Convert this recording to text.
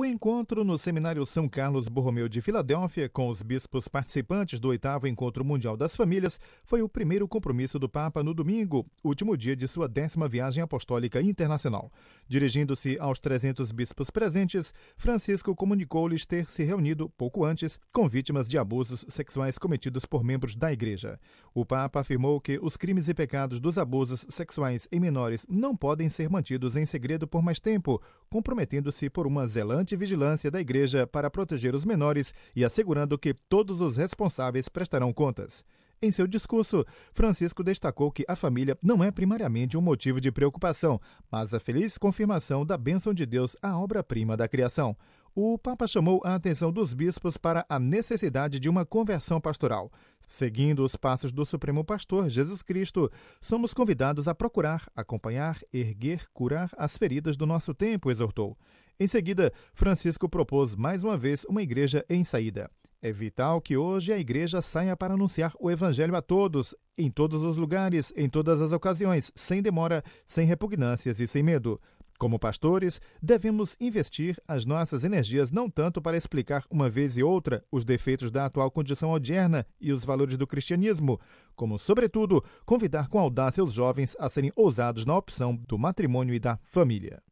O encontro no Seminário São Carlos Borromeu de Filadélfia, com os bispos participantes do oitavo Encontro Mundial das Famílias, foi o primeiro compromisso do Papa no domingo, último dia de sua décima viagem apostólica internacional. Dirigindo-se aos 300 bispos presentes, Francisco comunicou-lhes ter se reunido, pouco antes, com vítimas de abusos sexuais cometidos por membros da Igreja. O Papa afirmou que os crimes e pecados dos abusos sexuais em menores não podem ser mantidos em segredo por mais tempo, comprometendo-se por uma zelante vigilância da Igreja para proteger os menores e assegurando que todos os responsáveis prestarão contas. Em seu discurso, Francisco destacou que a família não é primariamente um motivo de preocupação, mas a feliz confirmação da bênção de Deus à obra-prima da criação. O Papa chamou a atenção dos bispos para a necessidade de uma conversão pastoral. Seguindo os passos do Supremo Pastor Jesus Cristo, somos convidados a procurar, acompanhar, erguer, curar as feridas do nosso tempo, exortou. Em seguida, Francisco propôs mais uma vez uma igreja em saída. É vital que hoje a igreja saia para anunciar o evangelho a todos, em todos os lugares, em todas as ocasiões, sem demora, sem repugnâncias e sem medo. Como pastores, devemos investir as nossas energias não tanto para explicar uma vez e outra os defeitos da atual condição odierna e os valores do cristianismo, como, sobretudo, convidar com audácia os jovens a serem ousados na opção do matrimônio e da família.